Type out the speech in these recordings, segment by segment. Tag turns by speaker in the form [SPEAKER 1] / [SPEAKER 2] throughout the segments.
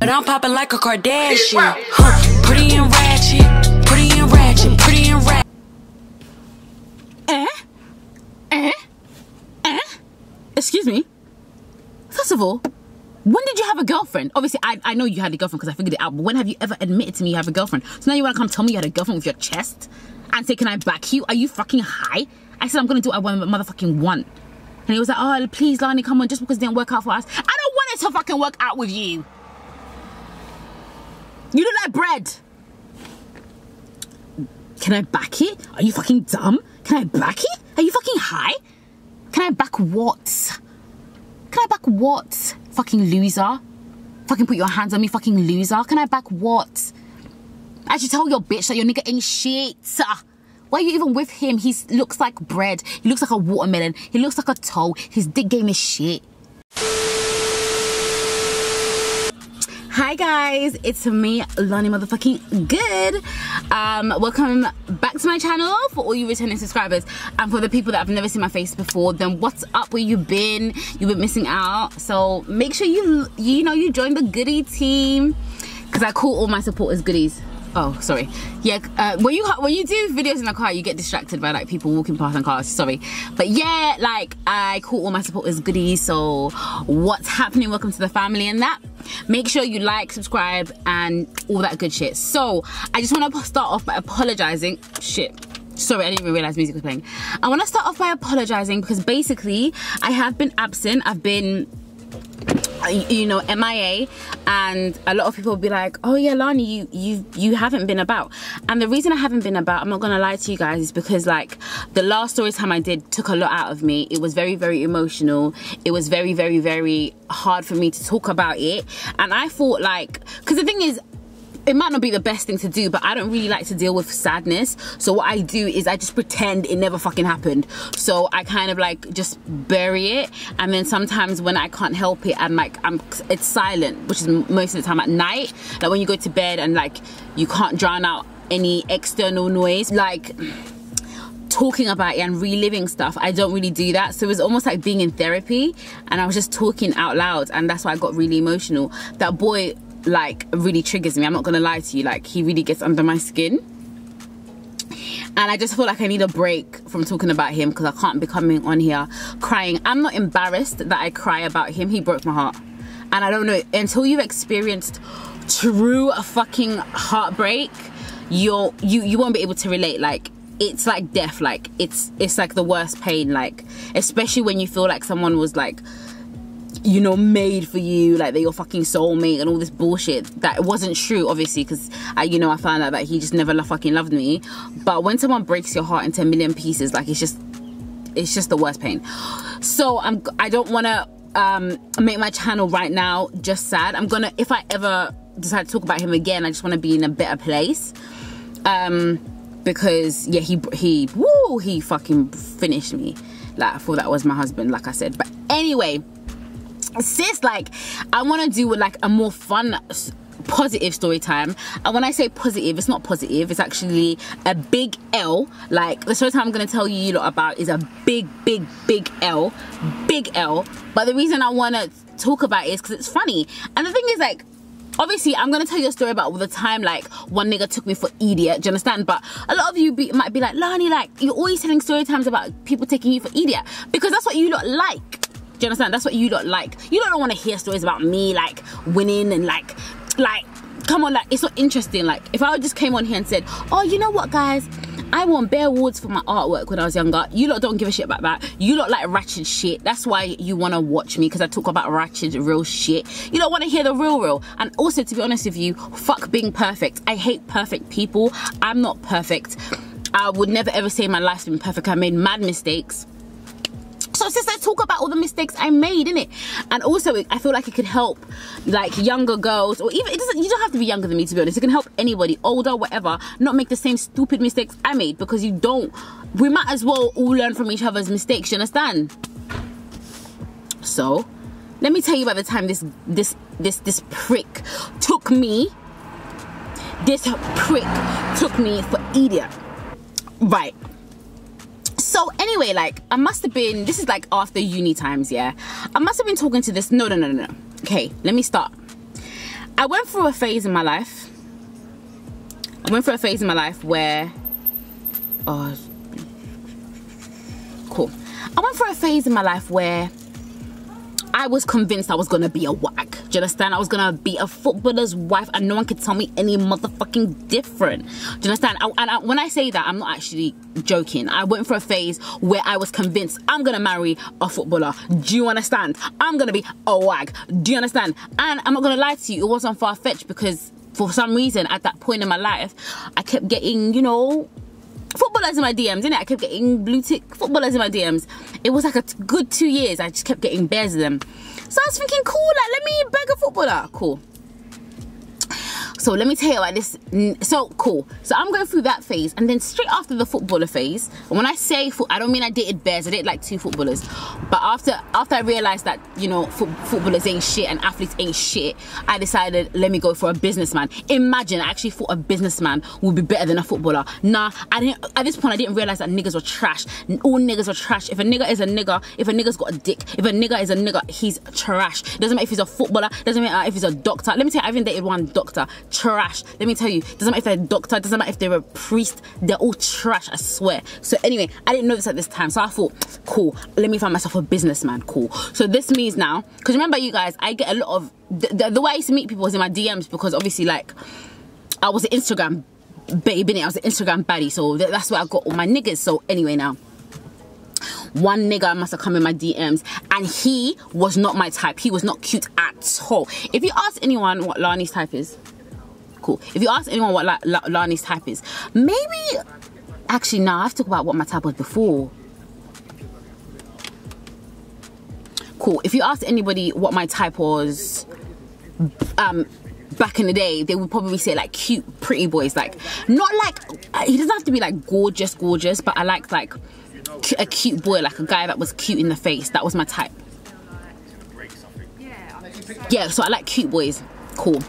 [SPEAKER 1] But I'm popping like a Kardashian. Huh, pretty and ratchet, pretty and ratchet, pretty and ratchet.
[SPEAKER 2] Eh? Eh? Eh? Excuse me? First of all, when did you have a girlfriend? Obviously, I, I know you had a girlfriend because I figured it out, but when have you ever admitted to me you have a girlfriend? So now you want to come tell me you had a girlfriend with your chest? And say, can I back you? Are you fucking high? I said, I'm going to do what I motherfucking want. And he was like, oh, please, Lani, come on, just because it didn't work out for us. I don't want it to fucking work out with you. You look like bread. Can I back it? Are you fucking dumb? Can I back it? Are you fucking high? Can I back what? Can I back what? Fucking loser. Fucking put your hands on me, fucking loser. Can I back what? I should tell your bitch that your nigga ain't shit. Why are you even with him? He looks like bread. He looks like a watermelon. He looks like a toe. His dick game is shit. Hi guys, it's me, Lani motherfucking good. Um, welcome back to my channel for all you returning subscribers. And for the people that have never seen my face before, then what's up? Where you been? You've been missing out. So make sure you, you know, you join the goodie team. Because I call all my supporters goodies oh sorry. Yeah uh, when you when you do videos in the car you get distracted by like people walking past in cars. Sorry. But yeah like i call all my supporters goodies so what's happening? Welcome to the family and that. Make sure you like subscribe and all that good shit. So i just want to start off by apologizing. Shit. Sorry i didn't even realize music was playing. I want to start off by apologizing because basically i have been absent. I've been Uh, you know MIA and a lot of people be like oh yeah Lani you you you haven't been about. And the reason I haven't been about I'm not gonna lie to you guys is because like the last story time I did took a lot out of me. It was very very emotional. It was very very very hard for me to talk about it. And I thought like because the thing is it might not be the best thing to do, but I don't really like to deal with sadness. So what I do is I just pretend it never fucking happened. So I kind of like just bury it. And then sometimes when I can't help it, I'm like, I'm, it's silent, which is most of the time at night. Like when you go to bed and like, you can't drown out any external noise. Like, talking about it and reliving stuff i don't really do that so it was almost like being in therapy and i was just talking out loud and that's why i got really emotional that boy like really triggers me i'm not gonna lie to you like he really gets under my skin and I just feel like I need a break from talking about him because I can't be coming on here crying. I'm not embarrassed that I cry about him. He broke my heart. And I don't know, until you've experienced true a fucking heartbreak, you'll, you, you won't be able to relate. Like, it's like death. Like, it's, it's like the worst pain. Like, especially when you feel like someone was like, you know, made for you, like they're your fucking soulmate and all this bullshit. That wasn't true, obviously, because I, you know, I found out that he just never fucking loved me. But when someone breaks your heart into a million pieces, like it's just, it's just the worst pain. So I'm, I don't want to um, make my channel right now just sad. I'm gonna, if I ever decide to talk about him again, I just want to be in a better place. Um, because yeah, he he, woo, he fucking finished me. Like I thought that was my husband, like I said. But anyway sis like i want to do like a more fun positive story time. And when i say positive it's not positive it's actually a big l. Like the story time i'm going to tell you lot about is a big big big l. Big l. But the reason i want to talk about it is because it's funny. And the thing is like obviously i'm gonna tell you a story about all the time like one nigga took me for idiot do you understand? But a lot of you be, might be like lani like you're always telling story times about people taking you for idiot. Because that's what you lot like do you understand? That's what you don't like. You don't want to hear stories about me like winning and like, like, come on, like, it's not interesting. Like, if I just came on here and said, oh, you know what, guys? I won bare awards for my artwork when I was younger. You lot don't give a shit about that. You lot like ratchet shit. That's why you want to watch me because I talk about ratchet real shit. You don't want to hear the real real. And also, to be honest with you, fuck being perfect. I hate perfect people. I'm not perfect. I would never ever say my life's been perfect. I made mad mistakes so since I talk about all the mistakes I made in it and also I feel like it could help like younger girls or even it doesn't you don't have to be younger than me to be honest. It can help anybody older whatever not make the same stupid mistakes I made because you don't. We might as well all learn from each other's mistakes you understand? So let me tell you about the time this this this this prick took me this prick took me for idiot. Right so anyway like i must have been this is like after uni times yeah i must have been talking to this no no no no okay let me start I went through a phase in my life. I went through a phase in my life where, oh, cool. I went through a phase in my life where I was convinced I was gonna be a wag. Do you understand? I was gonna be a footballer's wife, and no one could tell me any motherfucking different. Do you understand? I, and I, when I say that, I'm not actually joking. I went for a phase where I was convinced I'm gonna marry a footballer. Do you understand? I'm gonna be a wag. Do you understand? And I'm not gonna lie to you, it wasn't far fetched because for some reason at that point in my life, I kept getting, you know, footballers in my DMs, innit? I kept getting blue tick footballers in my DMs. It was like a good two years. I just kept getting bears of them. So I was thinking, cool, like let me beg a footballer. Cool. So let me tell you about this. So cool. So I'm going through that phase, and then straight after the footballer phase. When I say I don't mean I dated bears. I dated like two footballers. But after after I realized that you know footballers ain't shit and athletes ain't shit, I decided let me go for a businessman. Imagine I actually thought a businessman would be better than a footballer. Nah, I didn't. At this point, I didn't realize that niggas were trash. All niggas are trash. If a nigga is a nigga, if a nigga's got a dick, if a nigga is a nigga, he's trash. Doesn't matter if he's a footballer. Doesn't matter if he's a doctor. Let me tell you, I even dated one doctor trash. Let me tell you, doesn't matter if they're a doctor, doesn't matter if they're a priest, they're all trash, I swear. So anyway, I didn't know this at this time. So I thought, cool, let me find myself a businessman, cool. So this means now, because remember you guys, I get a lot of, the, the, the way I used to meet people was in my DMs because obviously like, I was an Instagram babe, innit? I was an Instagram baddie, so that's where I got all my niggas. So anyway now, one nigga must have come in my DMs and he was not my type. He was not cute at all. If you ask anyone what Lani's type is, cool. If you ask anyone what La La Lani's type is, maybe, actually, no, I've talked about what my type was before. Cool. If you ask anybody what my type was, um, back in the day, they would probably say like cute, pretty boys. Like, not like, he doesn't have to be like gorgeous, gorgeous, but I like like a cute boy, like a guy that was cute in the face. That was my type. Yeah, so I like cute boys. Cool.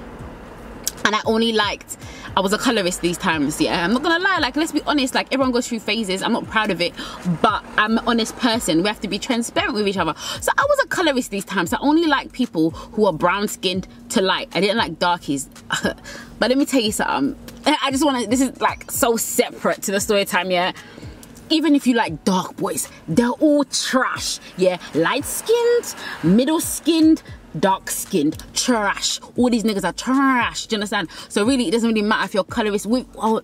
[SPEAKER 2] And I only liked I was a colorist these times, yeah. I'm not gonna lie, like let's be honest, like everyone goes through phases. I'm not proud of it, but I'm an honest person. We have to be transparent with each other. So I was a colorist these times. I only like people who are brown skinned to light. I didn't like darkies. but let me tell you something. I just wanna this is like so separate to the story time, yeah even if you like dark boys, they're all trash. Yeah, light skinned, middle skinned, dark skinned, trash. All these niggas are trash. Do you understand? So really, it doesn't really matter if your color is with oh,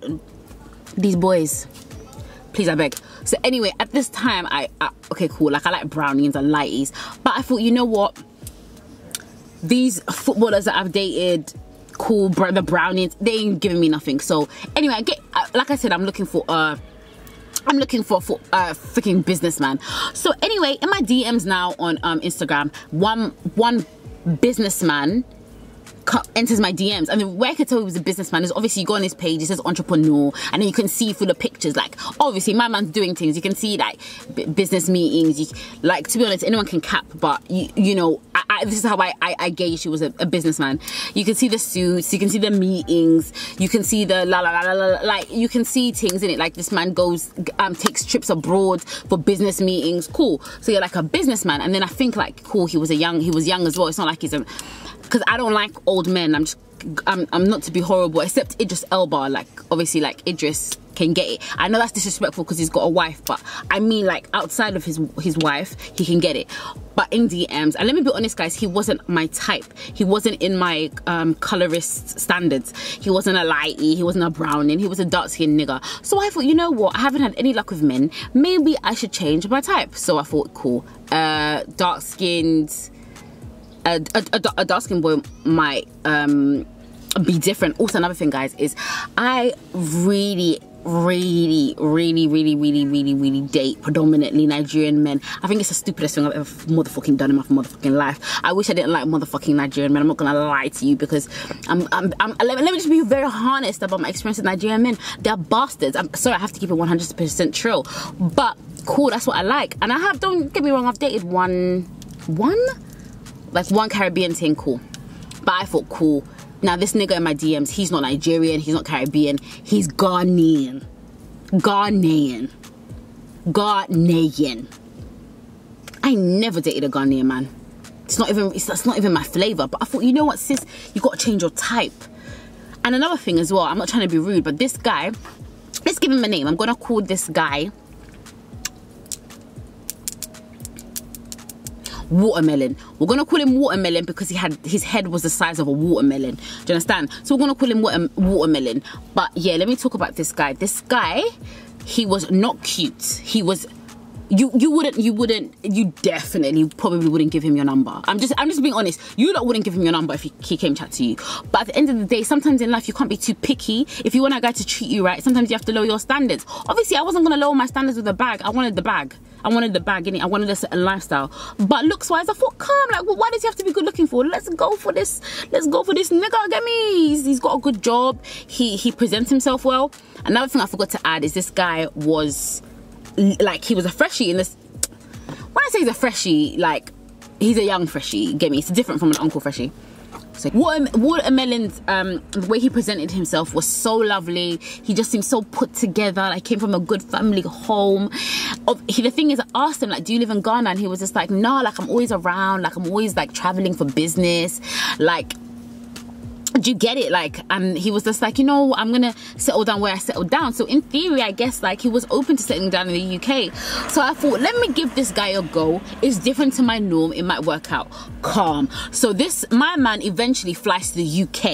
[SPEAKER 2] these boys. Please, I beg. So anyway, at this time, I, I okay, cool. Like I like brownies and lighties, but I thought, you know what? These footballers that I've dated cool brother brownies they ain't giving me nothing so anyway i get like i said i'm looking for uh I'm looking for for a uh, freaking businessman. So anyway, in my DMs now on um, Instagram, one one businessman enters my DMs. And the way I could tell he was a businessman is obviously you go on his page, it says entrepreneur, and then you can see through the pictures, like, obviously my man's doing things. You can see like business meetings. You, like, to be honest, anyone can cap, but you, you know, I, this is how I, I, I gauge he was a, a, businessman. You can see the suits, you can see the meetings, you can see the la la la la la, like, you can see things in it. Like, this man goes, um, takes trips abroad for business meetings. Cool. So you're like a businessman. And then I think, like, cool, he was a young, he was young as well. It's not like he's a, because I don't like old men. I'm just I'm, I'm not to be horrible, except Idris Elba. Like obviously, like Idris can get it. I know that's disrespectful because he's got a wife, but I mean like outside of his his wife, he can get it. But in DMs, and let me be honest, guys, he wasn't my type. He wasn't in my um, colorist standards. He wasn't a lighty. He wasn't a browning. He was a dark skinned nigga. So I thought, you know what? I haven't had any luck with men. Maybe I should change my type. So I thought, cool, uh, dark skinned a, a, a dark skin boy might um, be different. Also, another thing, guys, is I really really, really, really, really, really, really date predominantly Nigerian men. I think it's the stupidest thing I've ever motherfucking done in my motherfucking life. I wish I didn't like motherfucking Nigerian men. I'm not gonna lie to you because I'm, I'm, I'm let, me just be very honest about my experience with Nigerian men. They're bastards. I'm sorry, I have to keep it 100% true. But cool, that's what I like. And I have, don't get me wrong, I've dated one, one? Like one Caribbean thing, cool. But I thought, cool. Now this nigga in my DMs, he's not Nigerian, he's not Caribbean, he's Ghanaian. Ghanaian. Ghanaian. I never dated a Ghanaian man. it's not even it's, that's not even my flavor. But I thought, you know what, sis, you got to change your type. And another thing as well, I'm not trying to be rude, but this guy, let's give him a name. I'm gonna call this guy watermelon. We're gonna call him watermelon because he had his head was the size of a watermelon. Do you understand? So we're gonna call him water, watermelon. But yeah, let me talk about this guy. This guy, he was not cute. He was you you wouldn't you wouldn't you definitely probably wouldn't give him your number i'm just i'm just being honest you lot wouldn't give him your number if he, he came chat to you but at the end of the day sometimes in life you can't be too picky if you want a guy to treat you right sometimes you have to lower your standards obviously i wasn't to lower my standards with a bag i wanted the bag I wanted the bag in it. I wanted a certain lifestyle. But looks wise, I thought, come, like, well, why does he have to be good looking for? Let's go for this. Let's go for this nigga. Get me. He's, he's got a good job. He he presents himself well. Another thing I forgot to add is this guy was like he was a freshie in this when I say he's a freshie, like he's a young freshie, get me? It's different from an uncle freshie. So Water, Watermelon's um, the way he presented himself was so lovely. He just seemed so put together. Like came from a good family home. He, the thing is, I asked him like, "Do you live in Ghana?" And he was just like, "No, like I'm always around. Like I'm always like traveling for business. Like you get it? Like um he was just like you know i'm gonna settle down where i settled down. So in theory i guess like he was open to settling down in the uk so i thought let me give this guy a go. It's different to my norm. It might work out. Calm. So this my man eventually flies to the uk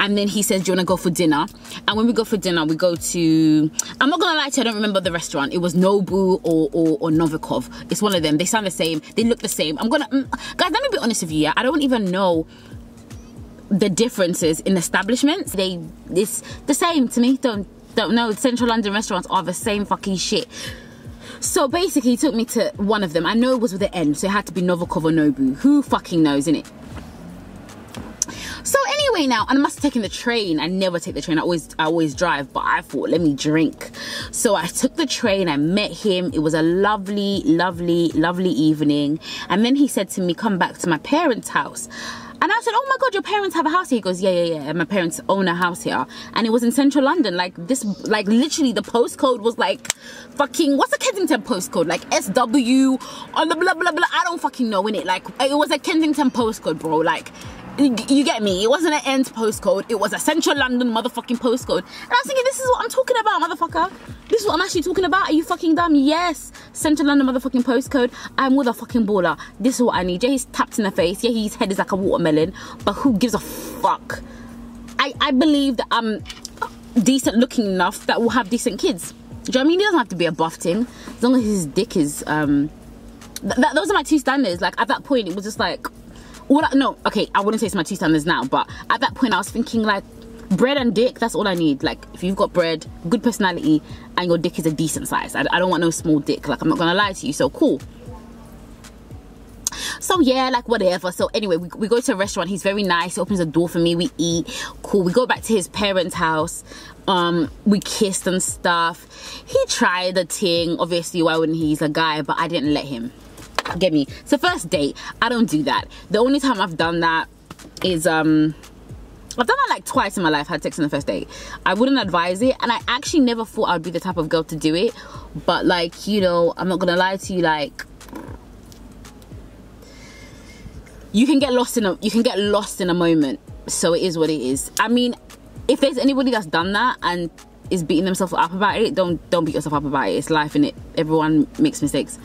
[SPEAKER 2] and then he says do you want to go for dinner? And when we go for dinner we go to i'm not gonna lie to you i don't remember the restaurant. It was nobu or or, or novikov. It's one of them. They sound the same. They look the same. I'm gonna mm, guys let me be honest with you yeah? I don't even know the differences in establishments. They it's the same to me. Don't don't know. Central London restaurants are the same fucking shit. So basically, he took me to one of them. I know it was with the end, so it had to be Novikov or Nobu. Who fucking knows, innit? So anyway, now and I must have taken the train. I never take the train. I always I always drive, but I thought let me drink. So I took the train. I met him. It was a lovely, lovely, lovely evening. And then he said to me, "Come back to my parents' house." And I said, oh my God, your parents have a house here? He goes, yeah, yeah, yeah. My parents own a house here. And it was in central London. Like this, like literally the postcode was like fucking, what's a Kensington postcode? Like SW on the blah, blah, blah. I don't fucking know in it. Like it was a Kensington postcode, bro. Like you get me? It wasn't an end postcode. It was a central London motherfucking postcode. And I was thinking, this is what I'm talking about, motherfucker. This is what I'm actually talking about. Are you fucking dumb? Yes. Central London motherfucking postcode. I'm with a fucking baller. This is what I need. Yeah, he's tapped in the face. Yeah, his head is like a watermelon. But who gives a fuck? I, I believe that I'm decent looking enough that we'll have decent kids. Do you know what I mean? He doesn't have to be a buff thing. As long as his dick is, um... Th th those are my two standards. Like, at that point, it was just like all I, no okay i wouldn't say it's my two standards now but at that point i was thinking like bread and dick that's all i need. Like if you've got bread good personality and your dick is a decent size. I, I don't want no small dick. Like i'm not gonna lie to you. So cool. So yeah like whatever. So anyway we, we go to a restaurant. He's very nice. He opens the door for me. We eat. Cool. We go back to his parents house. Um we kissed and stuff. He tried the thing. Obviously why wouldn't he? He's a guy but i didn't let him get me a first date i don't do that the only time i've done that is um I've done that like twice in my life, had sex on the first date. I wouldn't advise it, and I actually never thought I'd be the type of girl to do it. But like, you know, I'm not gonna lie to you, like you can get lost in a you can get lost in a moment. So it is what it is. I mean, if there's anybody that's done that and is beating themselves up about it, don't don't beat yourself up about it. It's life in it. Everyone makes mistakes.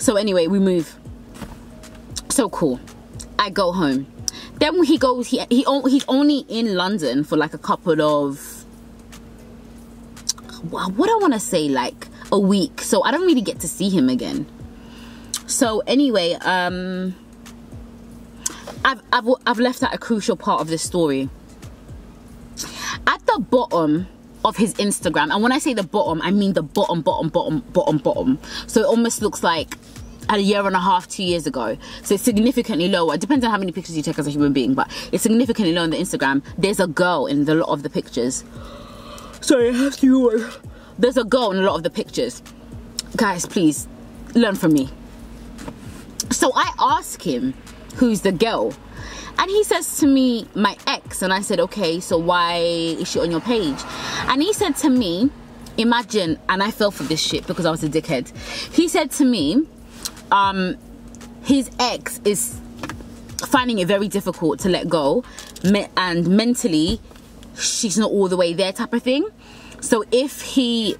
[SPEAKER 2] So anyway, we move. So cool. I go home. Then he goes, he, he he's only in London for like a couple of, what I want to say, like a week. So I don't really get to see him again. So anyway, um, I've, I've, I've left out a crucial part of this story. At the bottom of his Instagram, and when I say the bottom, I mean the bottom, bottom, bottom, bottom, bottom. So it almost looks like a year and a half, two years ago. So it's significantly lower. It depends on how many pictures you take as a human being, but it's significantly lower on the Instagram. There's a girl in a lot of the pictures. Sorry, I have to. Uh, There's a girl in a lot of the pictures. Guys, please learn from me. So I ask him, who's the girl? And he says to me, my ex. And I said, okay, so why is she on your page? And he said to me, imagine, and I fell for this shit because I was a dickhead. He said to me, um, his ex is finding it very difficult to let go and mentally she's not all the way there type of thing so if he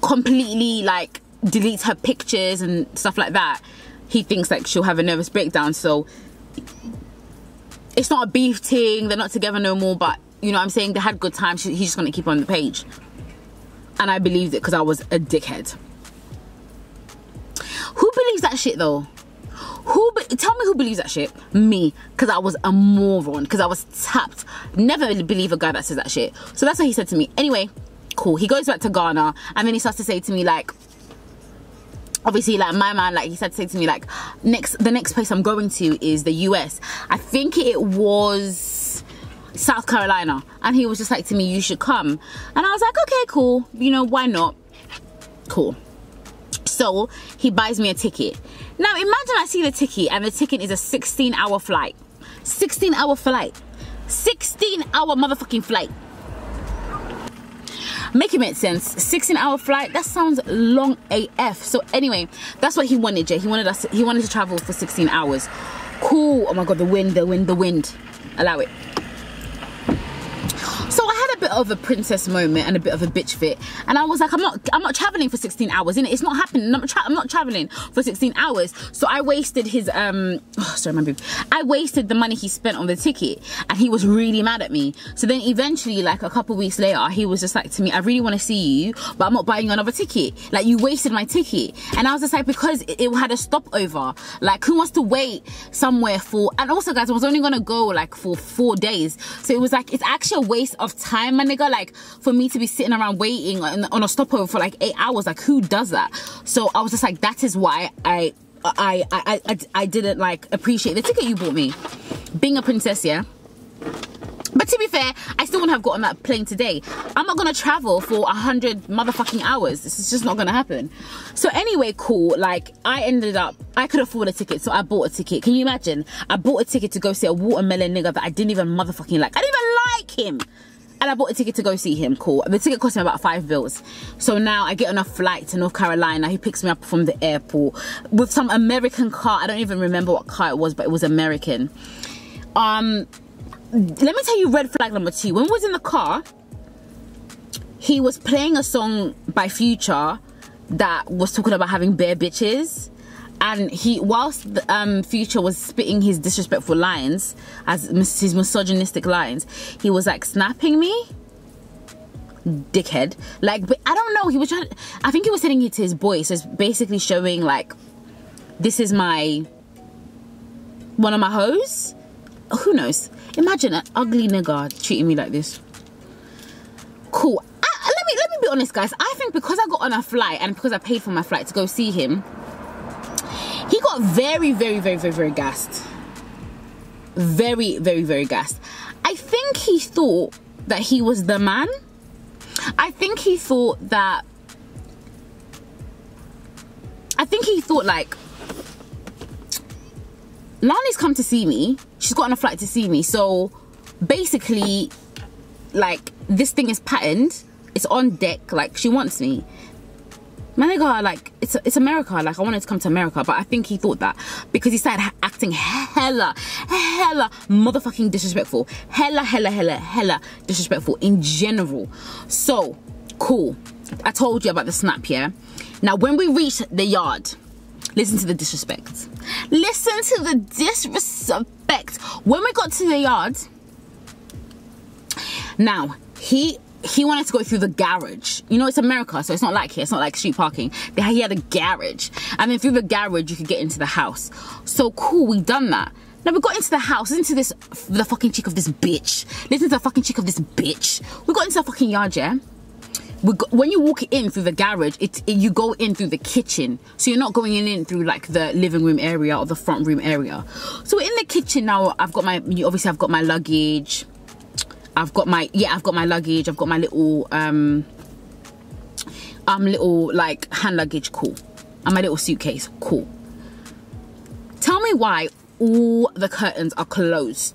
[SPEAKER 2] completely like deletes her pictures and stuff like that he thinks like she'll have a nervous breakdown so it's not a beef thing they're not together no more but you know i'm saying? They had good times he's just gonna keep on the page. And i believed it because i was a dickhead. Who believes that shit though? Who tell me who believes that shit. Me because i was a moron because i was tapped. Never believe a guy that says that shit. So that's what he said to me. Anyway cool. He goes back to ghana and then he starts to say to me like obviously like my man like he said say to me like next the next place i'm going to is the us i think it was south carolina. And he was just like to me you should come. And i was like okay cool. You know why not? Cool. So he buys me a ticket. Now imagine i see the ticket and the ticket is a 16 hour flight. 16 hour flight. 16 hour motherfucking flight make it make sense. 16 hour flight that sounds long af so anyway that's what he wanted jay he wanted us he wanted to travel for 16 hours. Cool. Oh my god the wind the wind the wind. Allow it so I had a bit of a princess moment and a bit of a bitch fit, and I was like, I'm not, I'm not traveling for 16 hours. In it, it's not happening. I'm, tra- I'm not traveling for 16 hours. So I wasted his, um, oh, sorry, my boob. I wasted the money he spent on the ticket, and he was really mad at me. So then eventually, like a couple weeks later, he was just like to me, I really want to see you, but I'm not buying another ticket. Like you wasted my ticket, and I was just like, because it, it had a stopover. Like who wants to wait somewhere for? And also, guys, I was only gonna go like for four days, so it was like it's actually a waste of time, my nigga. Like for me to be sitting around waiting on, on a stopover for like eight hours, like who does that? So I was just like, that is why I I I I, I didn't like appreciate the ticket you bought me. Being a princess, yeah. But to be fair, I still wouldn't have got on that plane today. I'm not gonna travel for a hundred motherfucking hours. This is just not gonna happen. So anyway, cool. Like I ended up, I could afford a ticket, so I bought a ticket. Can you imagine? I bought a ticket to go see a watermelon nigga that I didn't even motherfucking like. I didn't even like him. And I bought a ticket to go see him. Cool. The ticket cost me about five bills. So now I get on a flight to North Carolina. He picks me up from the airport with some American car. I don't even remember what car it was, but it was American. Um, let me tell you red flag number two. When we was in the car, he was playing a song by Future that was talking about having bare bitches. And he, whilst the, um, Future was spitting his disrespectful lines, as his misogynistic lines, he was like snapping me. Dickhead. Like, but I don't know. He was trying. I think he was saying it to his boy. So it's basically showing like, this is my one of my hoes. Who knows? Imagine an ugly nigga treating me like this. Cool. I, let me let me be honest, guys. I think because I got on a flight and because I paid for my flight to go see him, he got very, very, very, very, very gassed. Very, very, very gassed. I think he thought that he was the man. I think he thought that. I think he thought like Lani's come to see me. She's got on a flight to see me. So basically, like this thing is patterned. It's on deck. Like she wants me. My nigga, like it's it's America. Like I wanted to come to America, but I think he thought that because he started acting hella, hella motherfucking disrespectful, hella, hella, hella, hella disrespectful in general. So cool. I told you about the snap, yeah. Now when we reached the yard, listen to the disrespect. Listen to the disrespect. When we got to the yard, now he he wanted to go through the garage. You know, it's America, so it's not like here. It's not like street parking. He had a garage, and then through the garage you could get into the house. So cool, we done that. Now we got into the house. Listen to this, the fucking chick of this bitch. Listen to the fucking chick of this bitch. We got into the fucking yard, yeah. When you walk in through the garage, it, it you go in through the kitchen, so you're not going in, in through like the living room area or the front room area. So we're in the kitchen now. I've got my obviously I've got my luggage. I've got my yeah, I've got my luggage. I've got my little um um little like hand luggage, cool, and my little suitcase, cool. Tell me why all the curtains are closed.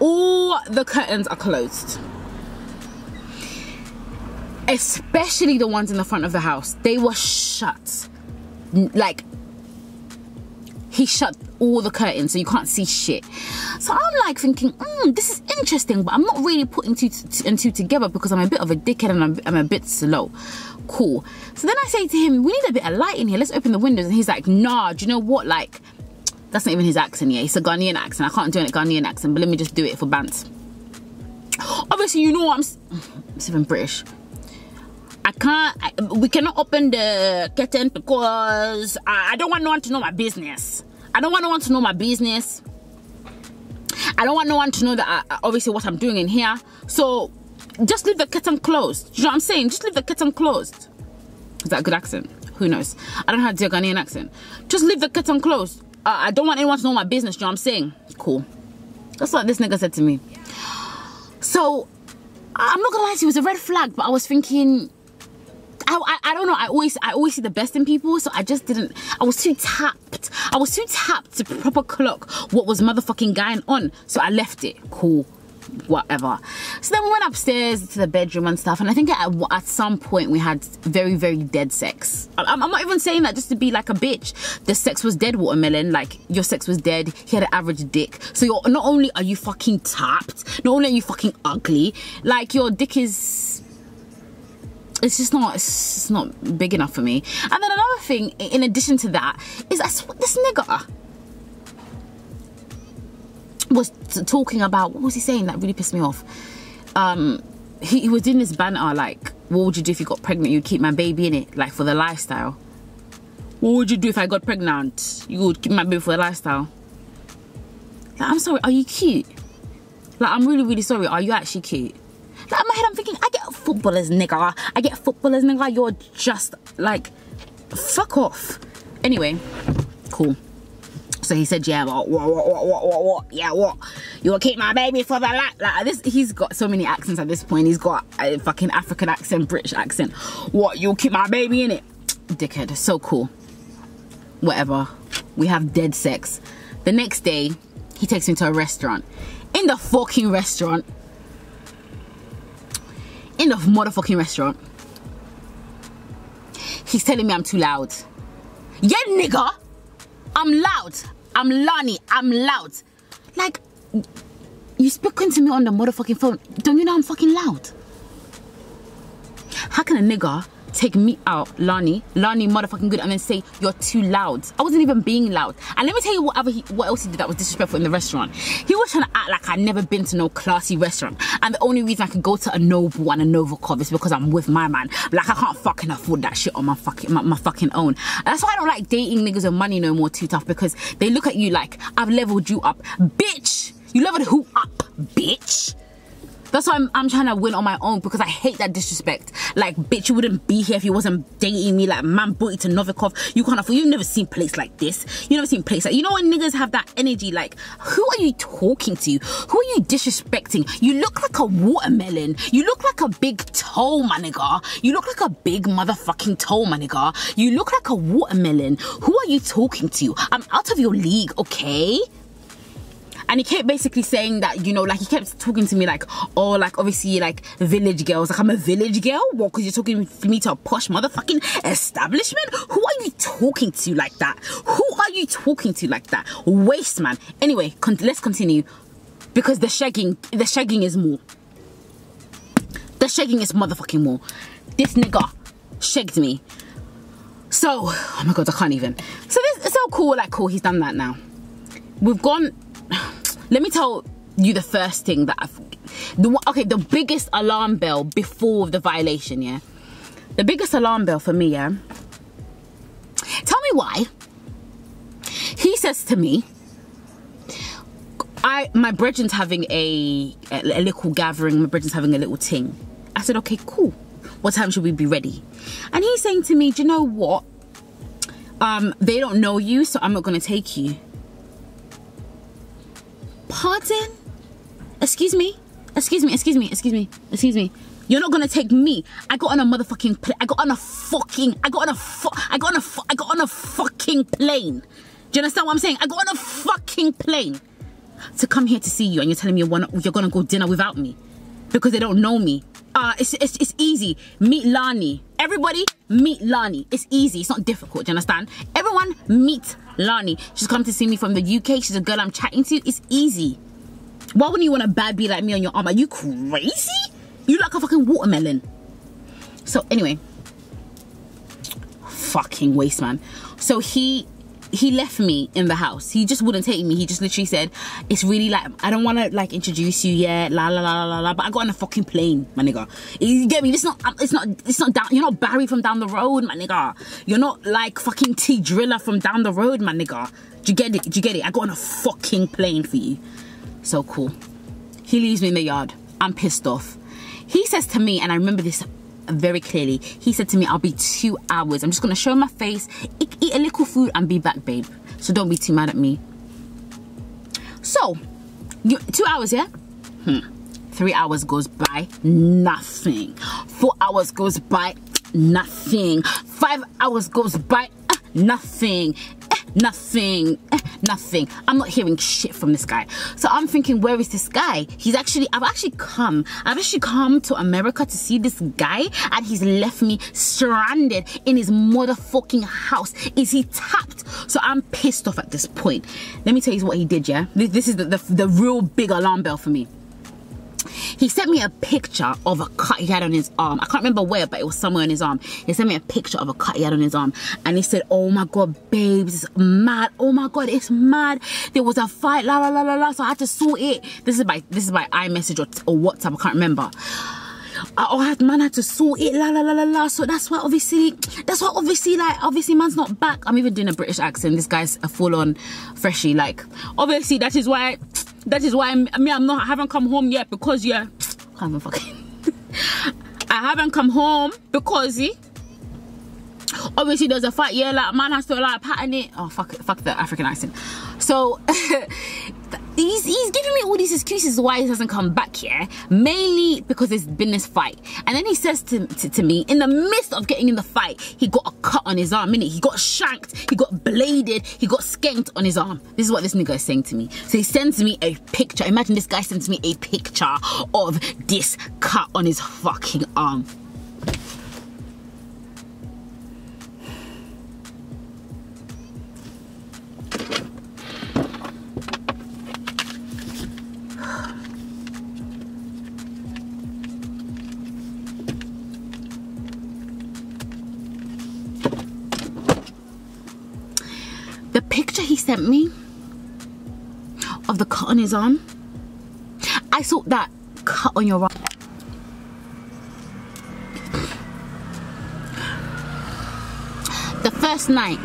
[SPEAKER 2] All the curtains are closed. Especially the ones in the front of the house. They were shut. Like he shut all the curtains so you can't see shit. So I'm like thinking, mm, this is interesting, but I'm not really putting two, and two together because I'm a bit of a dickhead and I'm, I'm a bit slow. Cool. So then I say to him, we need a bit of light in here. Let's open the windows. And he's like, nah, do you know what? Like, that's not even his accent, yeah. It's a Ghanaian accent. I can't do a Ghanaian accent, but let me just do it for bants. Obviously, you know I'm, I'm even British. I can't, I, we cannot open the curtain because I, I don't want no one to know my business. I don't want no one to know my business. I don't want no one to know that I, obviously what I'm doing in here. So just leave the curtain closed. You know what I'm saying? Just leave the curtain closed. Is that a good accent? Who knows? I don't have a Ghanaian accent. Just leave the curtain closed. Uh, I don't want anyone to know my business. You know what I'm saying? Cool. That's what this nigga said to me. So I'm not gonna lie to you, it was a red flag, but I was thinking I, I, I, don't know. I always I always see the best in people, so I just didn't. I was too tapped. I was too tapped to proper clock what was motherfucking going on. So I left it. Cool, whatever. So then we went upstairs to the bedroom and stuff, and I think at, at some point we had very very dead sex. I, I'm not even saying that just to be like a bitch. The sex was dead, watermelon. Like your sex was dead. He had an average dick. So you're not only are you fucking tapped, not only are you fucking ugly, like your dick is it's just not it's not big enough for me. And then another thing in addition to that is what this nigga was talking about what was he saying that really pissed me off? Um he, he was doing this banter like what would you do if you got pregnant? You'd keep my baby in it like for the lifestyle. What would you do if i got pregnant? You would keep my baby for the lifestyle. Like i'm sorry are you cute? Like i'm really really sorry. Are you actually cute in my head, I'm thinking, I get footballers, nigga. I get footballers, nigga. You're just like, fuck off. Anyway, cool. So he said, yeah, what, what, what, what, what, what, yeah, what? You will keep my baby for the. Like this, he's got so many accents at this point. He's got a fucking African accent, British accent. What? You'll keep my baby in it, dickhead. So cool. Whatever. We have dead sex. The next day, he takes me to a restaurant. In the fucking restaurant, in the motherfucking restaurant. He's telling me I'm too loud. Yeah, nigga. I'm loud. I'm Lani. I'm loud. Like, you speaking to me on the motherfucking phone. Don't you know I'm fucking loud? How can a nigga take me out, Lani, Lani motherfucking good, and then say you're too loud. I wasn't even being loud. And let me tell you whatever he, what else he did that was disrespectful in the restaurant. He was trying to act like I'd never been to no classy restaurant. And the only reason I could go to a Nobu one, a Novikov, is because I'm with my man. Like I can't fucking afford that shit on my fucking my, my fucking own. And that's why I don't like dating niggas with money no more too tough because they look at you like I've leveled you up. Bitch! You leveled who up, bitch? That's why I'm, I'm trying to win on my own because I hate that disrespect. Like, bitch, you wouldn't be here if you wasn't dating me. Like, man brought you to Novikov. You can't afford. You've never seen place like this. You never seen place like. You know when niggas have that energy? Like, who are you talking to? Who are you disrespecting? You look like a watermelon. You look like a big toe, my nigga. You look like a big motherfucking toe, my nigga. You look like a watermelon. Who are you talking to? I'm out of your league, okay? And he kept basically saying that you know like he kept talking to me like oh like obviously like village girls. Like i'm a village girl? What because you're talking to me to a posh motherfucking establishment? Who are you talking to like that? Who are you talking to like that? Waste man. Anyway con let's continue. Because the shagging the shagging is more. The shagging is motherfucking more. This nigga shagged me. So oh my god i can't even. So this is so cool like cool he's done that now. We've gone let me tell you the first thing that I've, the okay the biggest alarm bell before the violation yeah? The biggest alarm bell for me yeah? Tell me why. He says to me I my brethren's having a, a, a little gathering my brethren's having a little ting. I said okay cool. What time should we be ready? And he's saying to me do you know what? Um they don't know you so I'm not gonna take you Pardon? Excuse me? Excuse me, excuse me, excuse me, excuse me. You're not gonna take me. I got on a motherfucking plane. I got on a fucking. I got on a. Fu I got on a. I got on a fucking plane. Do you understand what I'm saying? I got on a fucking plane to come here to see you, and you're telling me you're, wanna, you're gonna go dinner without me because they don't know me. Uh, it's, it's, it's easy. Meet Lani. Everybody, meet Lani. It's easy. It's not difficult. Do you understand? Everyone, meet Lani, she's come to see me from the UK. She's a girl I'm chatting to. It's easy. Why wouldn't you want a bad bee like me on your arm? Are you crazy? You like a fucking watermelon. So anyway, fucking waste man. So he he left me in the house. He just wouldn't take me. He just literally said, "It's really like I don't want to like introduce you yet." La la la la la. But I got on a fucking plane, my nigga. You get me? It's not. Um, it's not. It's not down. You're not Barry from down the road, my nigga. You're not like fucking T Driller from down the road, my nigga. Do you get it? Do you get it? I got on a fucking plane for you. So cool. He leaves me in the yard. I'm pissed off. He says to me, and I remember this very clearly. He said to me, I'll be two hours. I'm just gonna show my face, eat, eat a little food, and be back, babe. So don't be too mad at me. So, you, two hours, yeah? Hmm. Three hours goes by, nothing. Four hours goes by, nothing. Five hours goes by, uh, nothing nothing. Eh, nothing. I'm not hearing shit from this guy. So i'm thinking where is this guy? He's actually i've actually come i've actually come to america to see this guy and he's left me stranded in his motherfucking house. Is he tapped? So i'm pissed off at this point. Let me tell you what he did yeah? This, is the, the, the real big alarm bell for me he sent me a picture of a cut he had on his arm. I can't remember where, but it was somewhere on his arm. He sent me a picture of a cut he had on his arm. And he said, oh my God, babes, it's mad. Oh my God, it's mad. There was a fight, la la la la la. So I had to sort it. This is by, this is by iMessage or, or WhatsApp, I can't remember. I, had man had to sort it, la la la la la. So that's why obviously, that's why obviously like obviously man's not back. I'm even doing a British accent. This guy's a full on freshie. Like obviously that is why that is why I'm, I mean I'm not I haven't come home yet because yeah, I haven't fucking. I haven't come home because he. Obviously, there's a fight. Yeah, like man has to like pattern it. Oh fuck, fuck the African accent. So he's, he's giving me all these excuses why he hasn't come back here, mainly because there's been this fight. And then he says to, to, to, me, in the midst of getting in the fight, he got a cut on his arm, innit? He got shanked, he got bladed, he got skanked on his arm. This is what this nigga is saying to me. So he sends me a picture. Imagine this guy sends me a picture of this cut on his fucking arm. Picture he sent me of the cut on his arm, I saw that cut on your arm. The first night,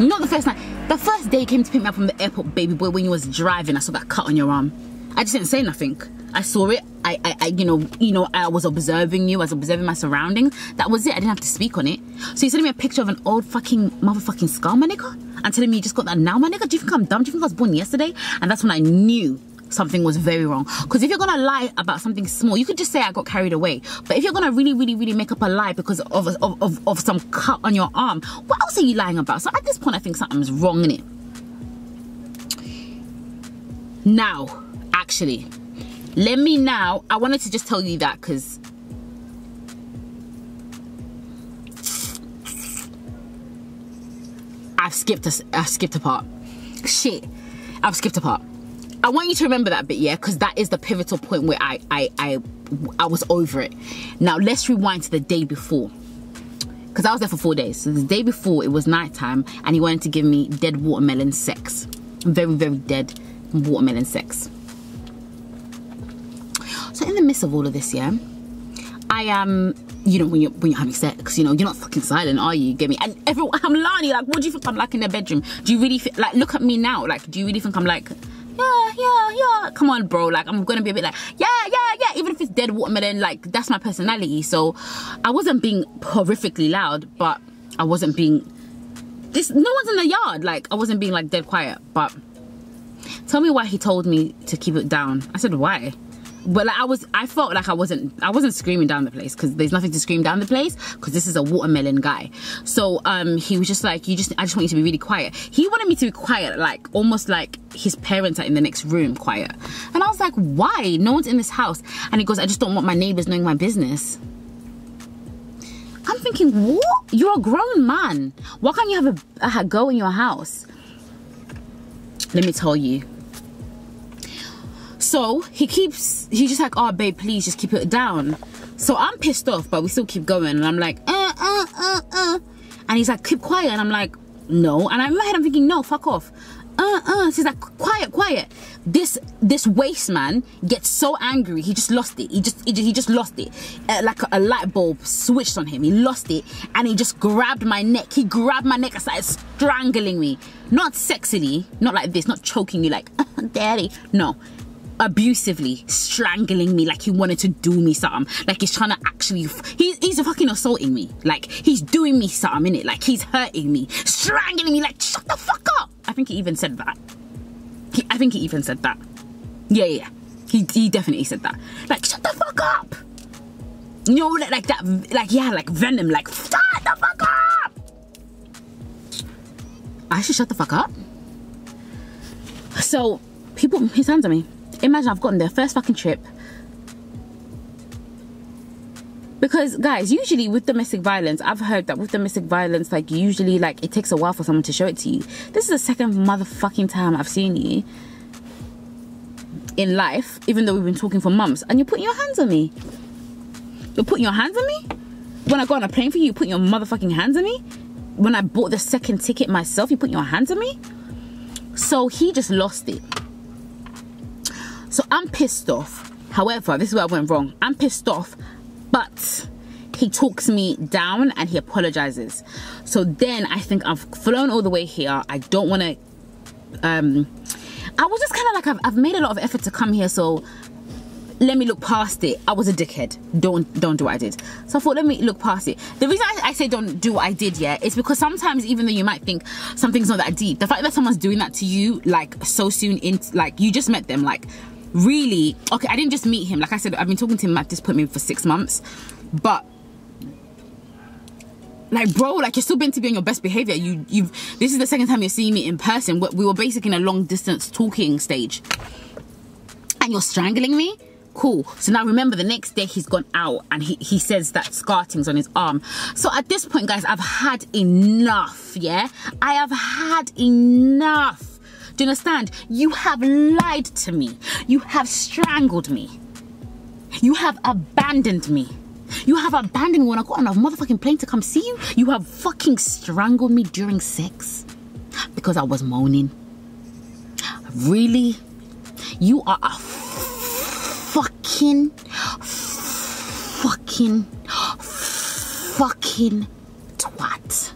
[SPEAKER 2] not the first night, the first day he came to pick me up from the airport, baby boy, when you was driving, I saw that cut on your arm. I just didn't say nothing. I saw it. I, I, I, you know, you know, I was observing you. I was observing my surroundings. That was it. I didn't have to speak on it. So you sent me a picture of an old fucking motherfucking scar, my nigga, and telling me you just got that now, my nigga. Do you think I'm dumb? Do you think I was born yesterday? And that's when I knew something was very wrong. Because if you're gonna lie about something small, you could just say I got carried away. But if you're gonna really, really, really make up a lie because of of, of, of some cut on your arm, what else are you lying about? So at this point, I think something's wrong in it. Now, actually, let me now i wanted to just tell you that because i've skipped a i've skipped a part. Shit. I've skipped a part. I want you to remember that bit yeah because that is the pivotal point where i i i i was over it. Now let's rewind to the day before. Because i was there for four days. So the day before it was nighttime and he wanted to give me dead watermelon sex. Very very dead watermelon sex. So in the midst of all of this, yeah, I am, um, you know, when you're when you're having sex, you know, you're not fucking silent, are you? Get me? And everyone, I'm Lani. Like, what do you think I'm like in the bedroom? Do you really like look at me now? Like, do you really think I'm like? Yeah, yeah, yeah. Come on, bro. Like, I'm gonna be a bit like, yeah, yeah, yeah. Even if it's dead watermelon, like, that's my personality. So, I wasn't being horrifically loud, but I wasn't being. This no one's in the yard. Like, I wasn't being like dead quiet. But tell me why he told me to keep it down. I said why but like I was I felt like I wasn't I wasn't screaming down the place because there's nothing to scream down the place because this is a watermelon guy. So um he was just like you just I just want you to be really quiet. He wanted me to be quiet like almost like his parents are in the next room quiet. And I was like why? No one's in this house. And he goes I just don't want my neighbors knowing my business. I'm thinking what? You're a grown man. Why can't you have a, a girl in your house? Let me tell you. So he keeps, he's just like, oh, babe, please just keep it down. So I'm pissed off, but we still keep going. And I'm like, uh, uh, uh, uh. And he's like, keep quiet. And I'm like, no. And in my head, I'm thinking, no, fuck off. Uh, uh. So he's like, quiet, quiet. This, this waste man gets so angry. He just lost it. He just, he just, he just lost it. Uh, like a, a light bulb switched on him. He lost it. And he just grabbed my neck. He grabbed my neck and started strangling me. Not sexily, not like this, not choking you like, daddy. No, abusively strangling me like he wanted to do me something. Like he's trying to actually he's, he's fucking assaulting me. Like he's doing me something in it like he's hurting me strangling me like shut the fuck up! I think he even said that. He, i think he even said that. Yeah yeah. He, he definitely said that. Like shut the fuck up! You know like that like yeah like venom like shut the fuck up! I should shut the fuck up? So put his hands on me imagine I've gotten their first fucking trip. Because guys, usually with domestic violence, I've heard that with domestic violence, like usually like it takes a while for someone to show it to you. This is the second motherfucking time I've seen you in life, even though we've been talking for months, and you're putting your hands on me. You're putting your hands on me? When I go on a plane for you, you putting your motherfucking hands on me? When I bought the second ticket myself, you put your hands on me? So he just lost it. So I'm pissed off. However, this is where I went wrong. I'm pissed off, but he talks me down and he apologizes. So then I think I've flown all the way here. I don't want to. Um, I was just kind of like I've, I've made a lot of effort to come here, so let me look past it. I was a dickhead. Don't don't do what I did. So I thought, let me look past it. The reason I, I say don't do what I did, yeah, is because sometimes even though you might think something's not that deep, the fact that someone's doing that to you like so soon in, like you just met them, like really? Okay i didn't just meet him. Like i said i've been talking to him at this point maybe for six months. But like bro like you're still meant to be on your best behavior. You you've this is the second time you're seeing me in person. We were basically in a long distance talking stage. And you're strangling me? Cool. So now remember the next day he's gone out and he, he says that scarting's on his arm. So at this point guys i've had enough yeah? I have had enough do you understand? You have lied to me. You have strangled me. You have abandoned me. You have abandoned me when I got on a motherfucking plane to come see you. You have fucking strangled me during sex because I was moaning. Really? You are a fucking, fucking, fucking twat.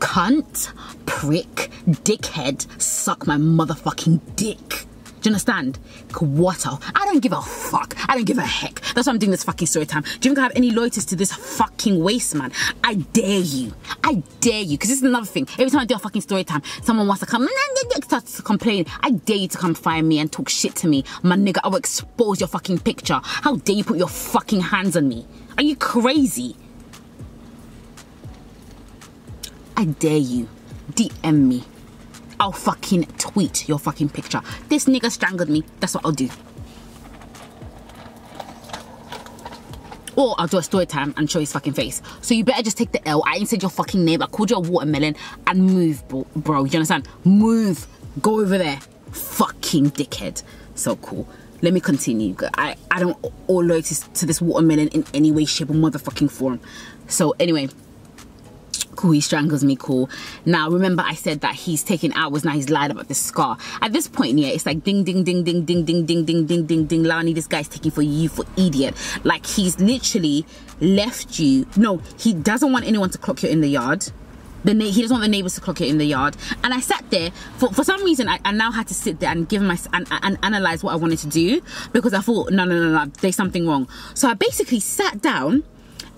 [SPEAKER 2] Cunt prick, dickhead, suck my motherfucking dick. Do you understand? What I don't give a fuck. I don't give a heck. That's why I'm doing this fucking story time. Do you think I have any loyalties to this fucking waste man? I dare you. I dare you. Because this is another thing. Every time I do a fucking story time, someone wants to come starts to complain. I dare you to come find me and talk shit to me. My nigga, I will expose your fucking picture. How dare you put your fucking hands on me? Are you crazy? I dare you. DM me. I'll fucking tweet your fucking picture. This nigga strangled me. That's what I'll do. Or I'll do a story time and show his fucking face. So you better just take the L. I ain't said your fucking name. I called you a watermelon and move, bro. bro. You understand? Move. Go over there. Fucking dickhead. So cool. Let me continue. I, I don't owe loyalty to this watermelon in any way, shape, or motherfucking form. So anyway, cool he strangles me cool now remember i said that he's taking hours now he's lied about the scar at this point yeah it's like ding ding ding ding ding ding ding ding ding ding ding lani this guy's taking for you for idiot like he's literally left you no he doesn't want anyone to clock you in the yard the he doesn't want the neighbors to clock it in the yard and i sat there for, for some reason I, I now had to sit there and give my and, and analyze what i wanted to do because i thought no no no no there's something wrong so i basically sat down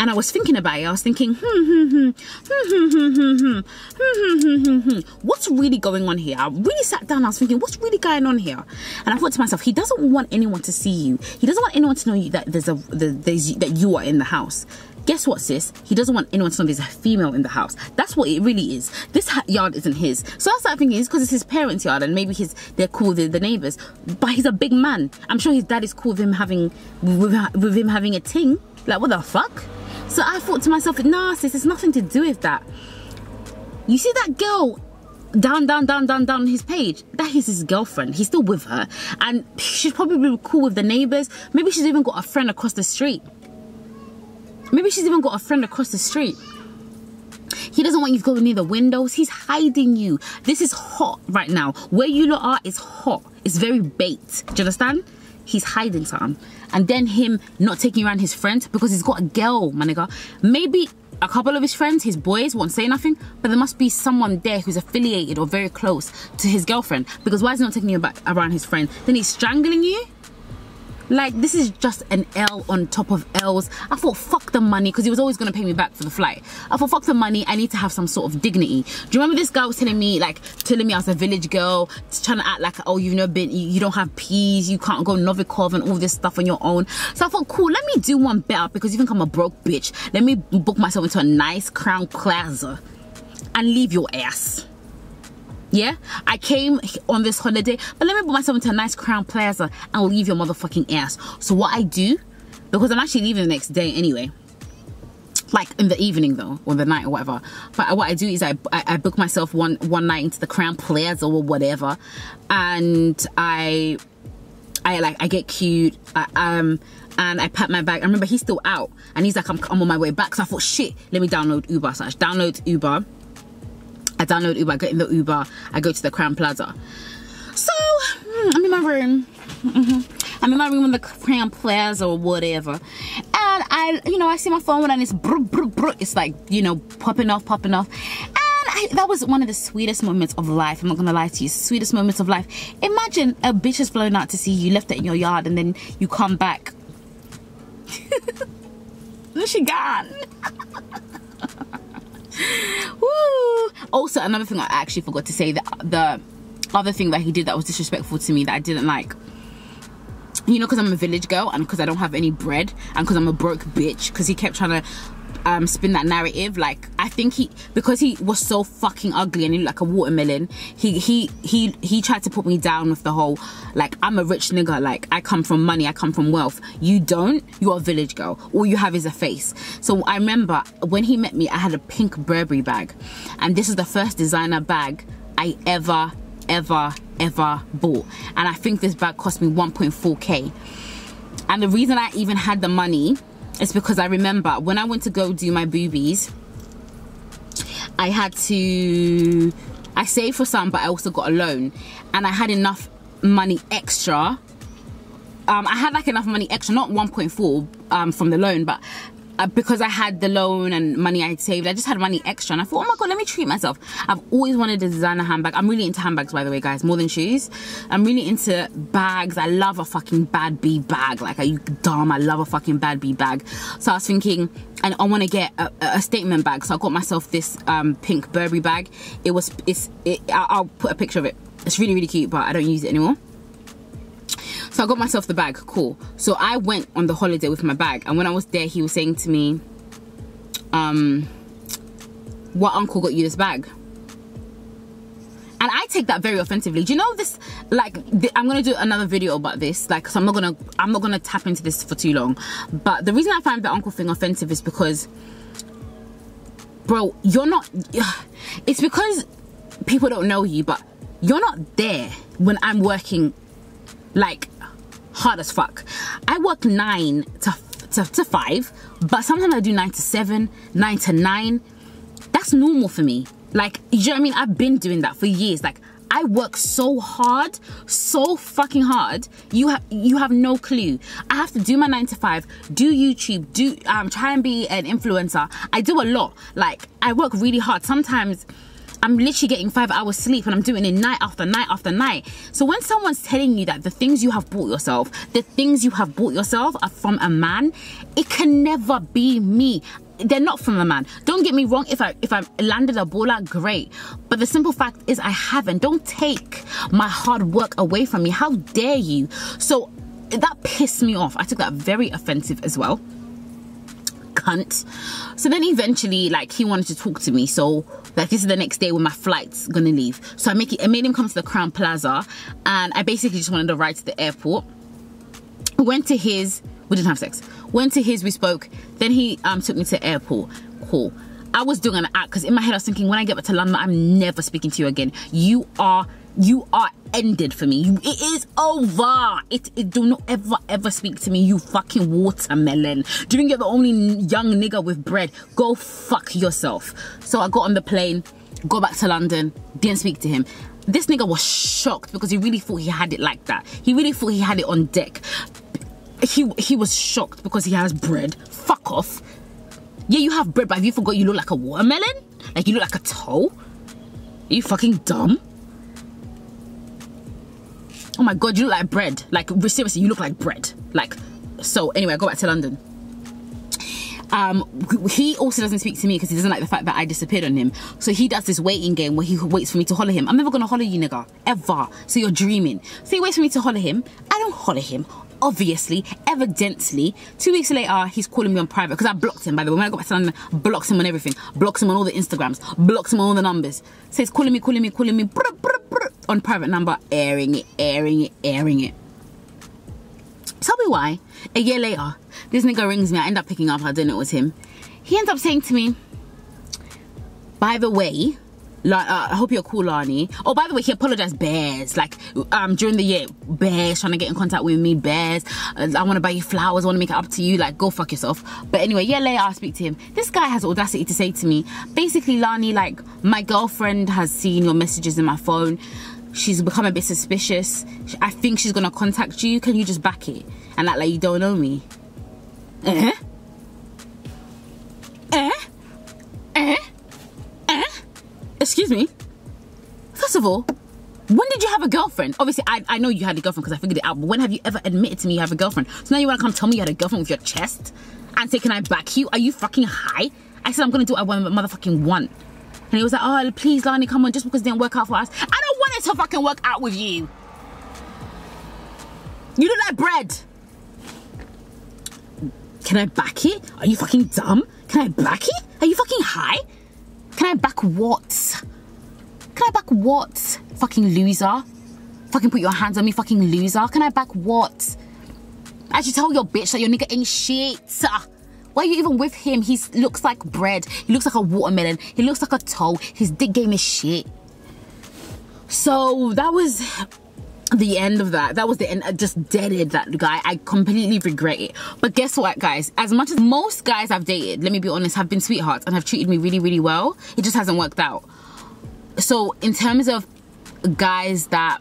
[SPEAKER 2] and I was thinking about it. I was thinking, hmm, hmm, hmm, hmm, hmm, hmm, hmm, hmm, hmm. what's really going on here? I really sat down. I was thinking, what's really going on here? And I thought to myself, he doesn't want anyone to see you. He doesn't want anyone to know you that there's a there's, that you are in the house guess what sis he doesn't want anyone to know there's a female in the house that's what it really is this yard isn't his so i started thinking it's because it's his parents yard and maybe his they're cool with the neighbors but he's a big man i'm sure his dad is cool with him having with, with him having a ting like what the fuck so I thought to myself, nah, sis, it's nothing to do with that. You see that girl down, down, down, down, down on his page. That is his girlfriend. He's still with her. And she's probably cool with the neighbors. Maybe she's even got a friend across the street. Maybe she's even got a friend across the street. He doesn't want you to go near the windows. He's hiding you. This is hot right now. Where you lot are is hot. It's very bait. Do you understand? He's hiding something. And then him not taking around his friends because he's got a girl, my nigga. Maybe a couple of his friends, his boys, won't say nothing, but there must be someone there who's affiliated or very close to his girlfriend. Because why is he not taking you around his friend? Then he's strangling you? Like, this is just an L on top of L's. I thought, fuck the money, because he was always going to pay me back for the flight. I thought, fuck the money, I need to have some sort of dignity. Do you remember this guy was telling me, like, telling me I was a village girl, trying to act like, oh, you've never been, you, don't have peas, you can't go Novikov and all this stuff on your own. So I thought, cool, let me do one better, because you think I'm a broke bitch. Let me book myself into a nice Crowne Plaza and leave your ass. Yeah, I came on this holiday, but let me put myself into a nice Crowne Plaza and leave your motherfucking ass. So what I do, because I'm actually leaving the next day anyway, like in the evening though, or the night or whatever. But what I do is I, I, book myself one one night into the Crowne Plaza or whatever, and I I like I get cute. I, um and I pack my bag. I remember he's still out and he's like, I'm, I'm on my way back. So I thought, shit, let me download Uber. So I download Uber I download Uber, I get in the Uber, I go to the Crowne Plaza. So, hmm, I'm in my room. Mm -hmm. I'm in my room in the Crowne Plaza or whatever. And I, you know, I see my phone and it's brr, brr, brr. It's like, you know, popping off, popping off. And I, that was one of the sweetest moments of life. I'm not gonna lie to you, sweetest moments of life. Imagine a bitch has flown out to see you, left it in your yard, and then you come back. she gone. Woo! Also, another thing I actually forgot to say that the other thing that he did that was disrespectful to me that I didn't like. You know, because I'm a village girl and because I don't have any bread and because I'm a broke bitch, because he kept trying to um, spin that narrative. Like I think he because he was so fucking ugly and he looked like a watermelon. He he he he tried to put me down with the whole like I'm a rich nigga. Like I come from money. I come from wealth. You don't. You're a village girl. All you have is a face. So I remember when he met me, I had a pink Burberry bag, and this is the first designer bag I ever ever ever bought and i think this bag cost me 1.4k and the reason i even had the money it's because I remember when I went to go do my boobies, I had to, I saved for some, but I also got a loan. And I had enough money extra. Um, I had like enough money extra, not 1.4 um, from the loan, but uh, because I had the loan and money I had saved, I just had money extra. And I thought, oh my God, let me treat myself. I've always wanted a designer handbag. I'm really into handbags, by the way, guys, more than shoes. I'm really into bags. I love a fucking bad B bag. Like, are you dumb? I love a fucking bad B bag. So I was thinking, and I want to get a, a, statement bag. So I got myself this um, pink Burberry bag. It was, it's, it, I'll put a picture of it. It's really, really cute, but I don't use it anymore. So I got myself the bag, cool. So I went on the holiday with my bag. And when I was there, he was saying to me, um, what uncle got you this bag? and I take that very offensively. Do you know this? Like, I'm gonna do another video about this. Like, so I'm not gonna, I'm not gonna tap into this for too long. But the reason I find the uncle thing offensive is because, bro, you're not. It's because people don't know you, but you're not there when I'm working, like hard as fuck. I work nine to, to, to five, but sometimes I do nine to seven, nine to nine. That's normal for me. Like, you know what I mean? I've been doing that for years. Like, I work so hard, so fucking hard. You have you have no clue. I have to do my nine to five, do YouTube, do um try and be an influencer. I do a lot. Like I work really hard. Sometimes I'm literally getting five hours sleep and I'm doing it night after night after night. So when someone's telling you that the things you have bought yourself, the things you have bought yourself are from a man, it can never be me they're not from a man. Don't get me wrong, if I if I landed a baller, great. But the simple fact is I haven't. Don't take my hard work away from me. How dare you? So that pissed me off. I took that very offensive as well cunt. So then eventually, like, he wanted to talk to me. So, like, this is the next day when my flight's gonna leave. So I make it, I made him come to the Crowne Plaza, and I basically just wanted to ride to the airport. Went to his, we didn't have sex. Went to his, we spoke. Then he um took me to the airport. Cool. I was doing an act because in my head I was thinking when I get back to London, I'm never speaking to you again. You are you are ended for me. You, it is over. It, it do not ever ever speak to me. You fucking watermelon. Do you think you're the only young nigga with bread? Go fuck yourself. So I got on the plane, go back to London, didn't speak to him. This nigga was shocked because he really thought he had it like that. He really thought he had it on deck. He he was shocked because he has bread. Fuck off. Yeah, you have bread, but have you forgot you look like a watermelon? Like you look like a toe? Are you fucking dumb? Oh my god, you look like bread. Like seriously, you look like bread. Like so. Anyway, I go back to London. Um, he also doesn't speak to me because he doesn't like the fact that I disappeared on him. So he does this waiting game where he waits for me to holler him. I'm never gonna holler you, nigga, ever. So you're dreaming. So he waits for me to holler him. I don't holler him obviously, evidently, two weeks later, he's calling me on private because I blocked him, by the way. When I got back to London, blocked him on everything. Blocked him on all the Instagrams. Blocked him on all the numbers. So he's calling me, calling me, calling me brr, brr, on private number, airing it, airing it, airing it. Tell me why. A year later, this nigga rings me. I end up picking up. I don't know it was him. He ends up saying to me, by the way, like, uh, I hope you're cool, Lani. Oh, by the way, he apologized, Bears. Like, um, during the year, Bears trying to get in contact with me, Bears. Uh, I want to buy you flowers. I want to make it up to you. Like, go fuck yourself. But anyway, yeah, later I'll speak to him. This guy has audacity to say to me, basically, Lani, like, my girlfriend has seen your messages in my phone. She's become a bit suspicious. I think she's gonna contact you. Can you just back it and act like you don't know me? Eh? Eh? Eh? Eh? Excuse me? First of all, when did you have a girlfriend? Obviously, I, I know you had a girlfriend because I figured it out, but when have you ever admitted to me you have a girlfriend? So now you wanna come tell me you had a girlfriend with your chest? And say, can I back you? Are you fucking high? I said I'm gonna do what I motherfucking want. And he was like, oh, please, Lani, come on, just because it didn't work out for us. I don't want it to fucking work out with you. You look like bread. Can I back it? Are you fucking dumb? Can I back it? Are you fucking high? Can I back what? Can I back what? Fucking loser. Fucking put your hands on me, fucking loser. Can I back what? I should tell your bitch that your nigga ain't shit. Why are you even with him? He looks like bread. He looks like a watermelon. He looks like a toe. His dick game is shit. So that was the end of that. That was the end. I just deaded that guy. I completely regret it. But guess what, guys? As much as most guys I've dated, let me be honest, have been sweethearts and have treated me really, really well, it just hasn't worked out. So in terms of guys that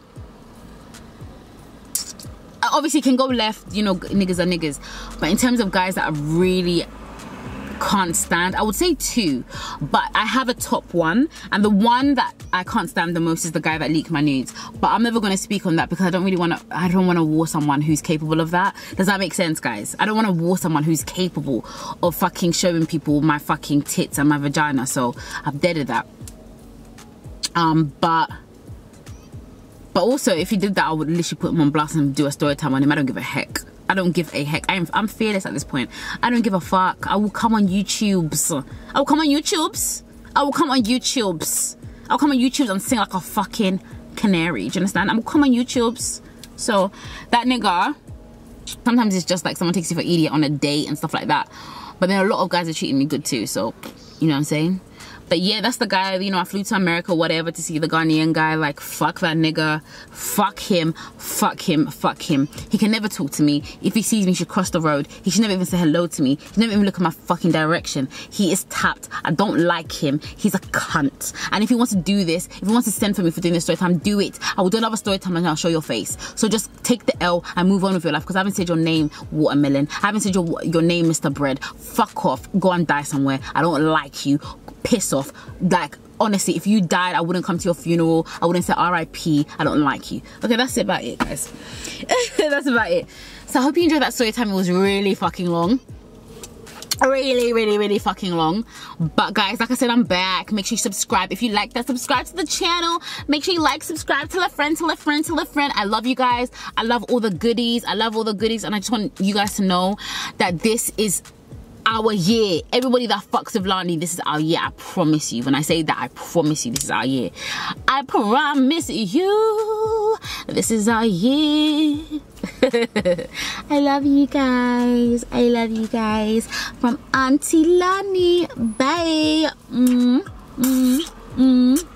[SPEAKER 2] uh, obviously can go left, you know, niggas are niggas. But in terms of guys that are really can't stand. I would say two but i have a top one. And the one that i can't stand the most is the guy that leaked my nudes. But i'm never going to speak on that because i don't really want to i don't want to war someone who's capable of that. Does that make sense guys? I don't want to war someone who's capable of fucking showing people my fucking tits and my vagina. So i've deaded that. Um but but also, if he did that, I would literally put him on blast and do a story time on him. I don't give a heck. I don't give a heck. I am, I'm fearless at this point. I don't give a fuck. I will come on YouTubes. I will come on YouTubes. I will come on YouTubes. I'll come on YouTube and sing like a fucking canary. Do you understand? I'm come on YouTubes. So that nigga, sometimes it's just like someone takes you for idiot on a date and stuff like that. But then a lot of guys are treating me good too. So, you know what I'm saying? But yeah, that's the guy, you know, I flew to America, whatever, to see the Ghanaian guy. Like, fuck that nigga. Fuck him. Fuck him. Fuck him. He can never talk to me. If he sees me, he should cross the road. He should never even say hello to me. He should never even look at my fucking direction. He is tapped. I don't like him. He's a cunt. And if he wants to do this, if he wants to send for me for doing this story time, do it. I will do another story time and I'll show your face. So just take the L and move on with your life because I haven't said your name, Watermelon. I haven't said your, your name, Mr. Bread. Fuck off. Go and die somewhere. I don't like you piss off. Like, honestly, if you died, I wouldn't come to your funeral. I wouldn't say RIP. I don't like you. Okay, that's about it, guys. that's about it. So I hope you enjoyed that story time. It was really fucking long really really really fucking long but guys like i said i'm back make sure you subscribe if you like that subscribe to the channel make sure you like subscribe tell a friend tell a friend tell a friend i love you guys i love all the goodies i love all the goodies and i just want you guys to know that this is our year. Everybody that fucks with Lani, this is our year. I promise you. When I say that, I promise you this is our year. I promise you this is our year. I love you guys. I love you guys. From Auntie Lani. Bye. Mm, mm, mm.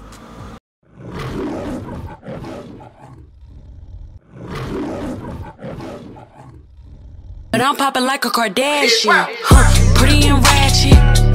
[SPEAKER 1] But I'm popping like a Kardashian. Huh, pretty and ratchet.